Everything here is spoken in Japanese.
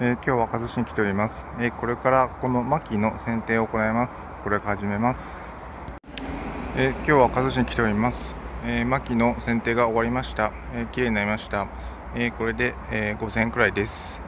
えー、今日は加須市に来ております、えー、これからこの牧の剪定を行います。これから始めます、えー、今日は加須市に来ております、え牧の剪定が終わりました、え、綺麗になりました、えこれで、え5000円くらいです。